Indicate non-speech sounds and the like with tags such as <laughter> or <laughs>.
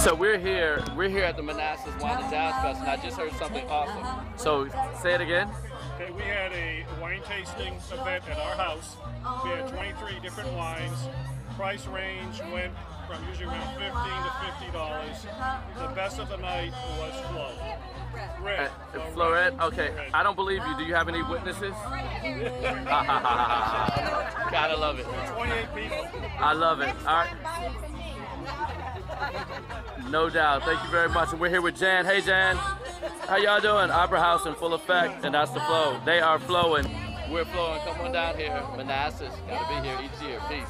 So we're here. We're here at the Manassas Wine and Jazz Fest, and I just heard something awesome. So say it again. Okay, we had a wine tasting event at our house. We had 23 different wines. Price range went from usually around 15 to 50 dollars. The best of the night was Flo. Red. Uh, Flo Red. Okay, Red. I don't believe you. Do you have any witnesses? <laughs> <laughs> Gotta love it. 28 people. I love it. All right. No doubt. Thank you very much. And we're here with Jan. Hey, Jan. How y'all doing? Opera House in full effect, and that's the flow. They are flowing. We're flowing. Come on down here. Manassas. Gotta be here each year. Peace.